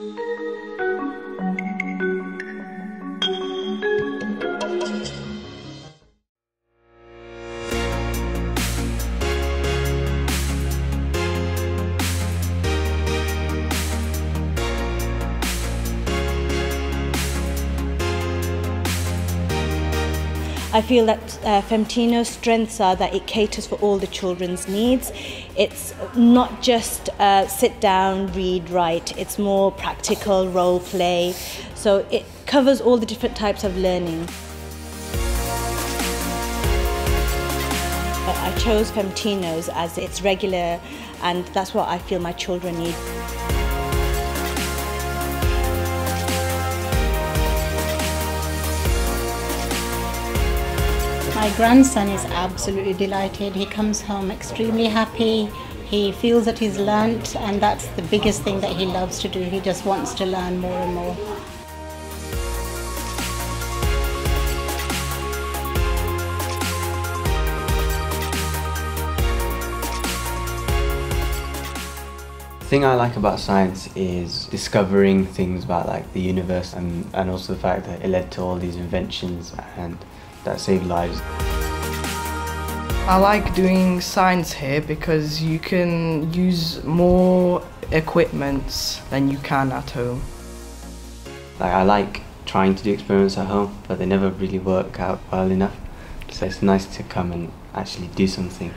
Thank you. I feel that uh, Femtino's strengths are that it caters for all the children's needs. It's not just uh, sit down, read, write, it's more practical role play. So it covers all the different types of learning. I chose Femtino's as it's regular and that's what I feel my children need. My grandson is absolutely delighted. He comes home extremely happy. He feels that he's learnt, and that's the biggest thing that he loves to do. He just wants to learn more and more. The thing I like about science is discovering things about like the universe and, and also the fact that it led to all these inventions and that save lives. I like doing science here because you can use more equipments than you can at home. Like I like trying to do experiments at home, but they never really work out well enough. So it's nice to come and actually do something